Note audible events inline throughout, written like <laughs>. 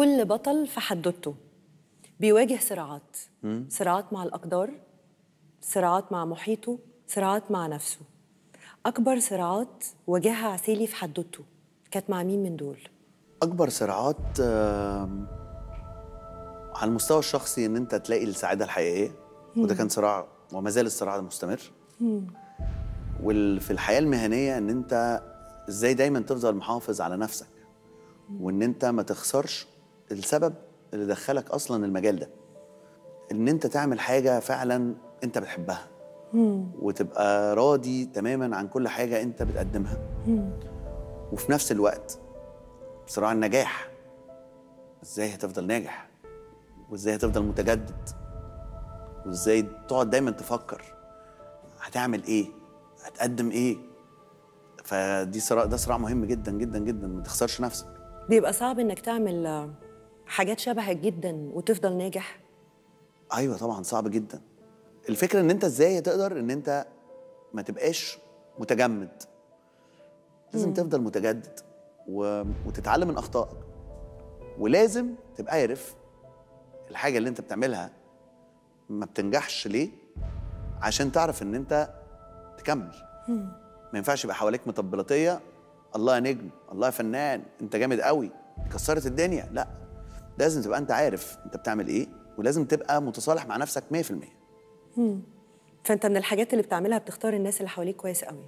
كل بطل في حدوته. بيواجه صراعات. صراعات مع الأقدار صراعات مع محيطه صراعات مع نفسه. أكبر صراعات واجهها عسيلي في حدوته. كانت مع مين من دول؟ أكبر صراعات على المستوى الشخصي إن أنت تلاقي السعادة الحقيقية. وده كان صراع وما زال الصراع ده مستمر. وفي الحياة المهنية إن أنت إزاي دايما تفضل محافظ على نفسك. وإن أنت ما تخسرش السبب اللي دخلك أصلا المجال ده إن أنت تعمل حاجة فعلا أنت بتحبها وتبقى راضي تماما عن كل حاجة أنت بتقدمها. وفي نفس الوقت صراع النجاح إزاي هتفضل ناجح؟ وإزاي هتفضل متجدد؟ وإزاي تقعد دايما تفكر هتعمل إيه؟ هتقدم إيه؟ فدي صراع ده صراع مهم جدا جدا جدا ما تخسرش نفسك. بيبقى صعب إنك تعمل حاجات شبهك جدا وتفضل ناجح؟ أيوه طبعا صعب جدا. الفكرة إن أنت إزاي تقدر إن أنت ما تبقاش متجمد. لازم تفضل متجدد و... وتتعلم من أخطائك. ولازم تبقى عارف الحاجة اللي أنت بتعملها ما بتنجحش ليه؟ عشان تعرف إن أنت تكمل. ما ينفعش يبقى حواليك مطبلاتيه الله يا نجم الله يا فنان أنت جامد قوي كسرت الدنيا. لا لازم تبقى انت عارف انت بتعمل إيه ولازم تبقى متصالح مع نفسك 100% فأنت من الحاجات اللي بتعملها بتختار الناس اللي حواليك كويس قوي.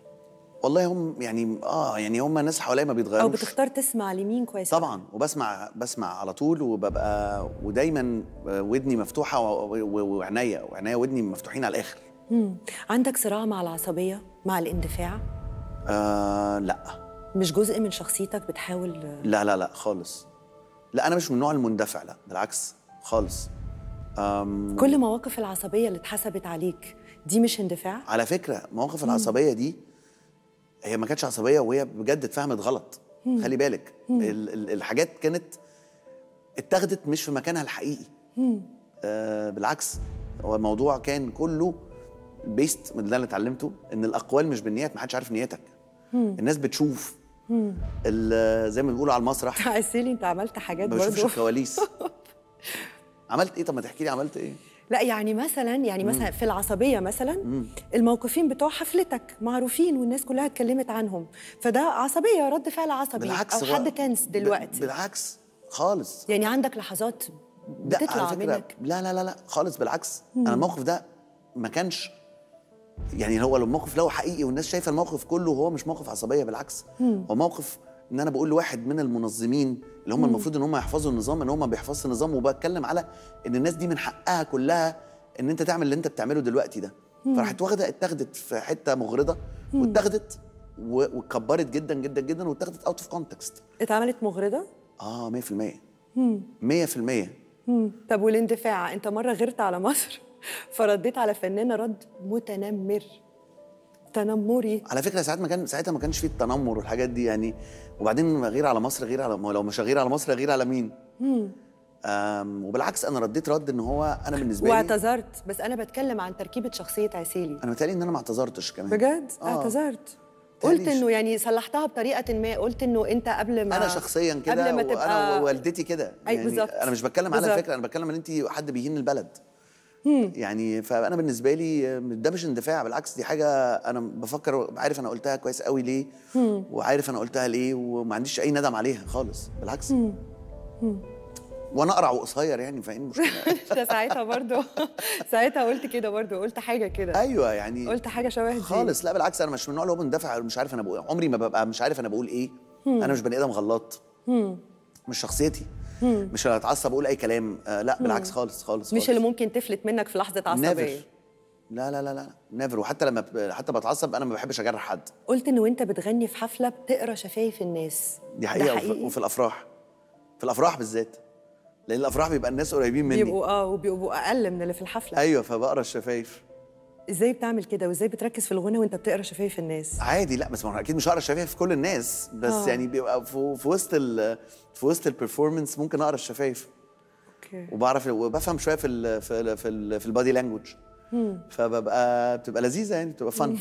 والله هم يعني آه يعني هم الناس حواليا ما بيتغيروش. بتختار تسمع لمين كويس قوي. طبعا وبسمع بسمع على طول وببقى ودايما ودني مفتوحة و- و- وعينيا وعينيا ودني مفتوحين على الآخر. مم. عندك صراع مع العصبية مع الاندفاع؟ آه لا. مش جزء من شخصيتك بتحاول لا لا لا خالص. لا أنا مش من النوع المندفع لا بالعكس خالص. آم كل مواقف العصبية اللي اتحسبت عليك دي مش اندفاع؟ على فكرة مواقف العصبية دي هي ما كانتش عصبية وهي بجد اتفهمت غلط. خلي بالك ال- ال- الحاجات كانت اتاخدت مش في مكانها الحقيقي. آه بالعكس هو الموضوع كان كله بيست من اللي أنا اتعلمته إن الأقوال مش بالنيات ما حدش عارف نيتك الناس بتشوف زي ما بيقولوا على المسرح. <laughs> عسيلي انت عملت حاجات ما بشوفش برضو. الكواليس. <laughs> عملت إيه؟ طب ما تحكي لي عملت إيه؟ لا يعني مثلا يعني مثلا في العصبية مثلا الموقفين بتوع حفلتك معروفين والناس كلها اتكلمت عنهم. فده عصبية رد فعل عصبي. بالعكس أو حد تنس دلوقتي. بالعكس خالص. يعني عندك لحظات بتطلع منك. لا لا لا لا خالص بالعكس. أنا الموقف ده ما كانش يعني هو لو الموقف لو حقيقي والناس شايفة الموقف كله هو مش موقف عصبية بالعكس. هو موقف إن أنا بقول لواحد من المنظمين اللي هم المفروض إن هم يحفظوا النظام إن هم ما بيحفظوا النظام وبتكلم على إن الناس دي من حقها كلها إن أنت تعمل اللي أنت بتعمله دلوقتي ده. فراحت واخدة اتاخدت في حتة مغرضة واتاخدت واتكبرت جدا جدا جدا واتاخدت out of context اتعملت مغرضة؟ آه 100% 100% مم. طب والإندفاع؟ أنت مرة غيرت على مصر؟ <laughs> فرديت على فنانه رد متنمر تنمري على فكرة ساعات ما كان ساعتها ما كانش فيه التنمر والحاجات دي يعني وبعدين غير على مصر غير على لو مش غير على مصر غير على مين؟ وبالعكس أنا رديت رد إن هو أنا بالنسبة لي واعتذرت بس أنا بتكلم عن تركيبة شخصية عسيلي أنا متهيألي إن أنا ما اعتذرتش كمان بجد آه. اعتذرت قلت. إنه يعني صلحتها بطريقة ما قلت إنه أنت قبل ما أنا شخصيا كده قبل ما تبقى ووالدتي كده يعني. أنا مش بتكلم على. فكرة أنا بتكلم إن أنت حد بيهين البلد يعني فأنا بالنسبة لي ده مش اندفاع بالعكس دي حاجة أنا بفكر عارف أنا قلتها كويس قوي ليه وعارف أنا قلتها ليه وما عنديش أي ندم عليها خالص بالعكس. وأنا أقرع وقصير يعني فاهم مشكله انت <laughs> ساعتها برضو. <laughs> ساعتها قلت كده برضو قلت حاجة كده. أيوه يعني قلت حاجة شبه دي. خالص لا بالعكس أنا مش من النوع اللي هو مندفع مش عارف أنا بقول عمري ما ببقى مش عارف أنا بقول إيه. أنا مش بني آدم غلط. مش شخصيتي. مش اللي اتعصب أقول أي كلام. آه لا بالعكس خالص خالص مش خالص. اللي ممكن تفلت منك في لحظة عصبية. لا لا لا لا نيفر وحتى لما ب- حتى بتعصب أنا ما بحبش أجرح حد. قلت إن وأنت بتغني في حفلة بتقرأ شفايف الناس. دي حقيقة ده حقيقي. وفي الأفراح. في الأفراح بالذات. لأن الأفراح بيبقى الناس قريبين مني. بيبقوا آه وبيبقوا أقل من اللي في الحفلة. أيوه فبقرأ الشفايف. إزاي بتعمل كده وازاي بتركز في الغنى وانت بتقرا شفايف الناس؟ عادي لا بس ما أكيد مش هقرا الشفايف في كل الناس بس آه. يعني بيبقى في, في وسط ال في وسط ال performance ممكن أقرا الشفايف okay. وبعرف وبفهم شوية في ال في ال في, ال في ال body language فببقى بتبقى لذيذة يعني بتبقى فن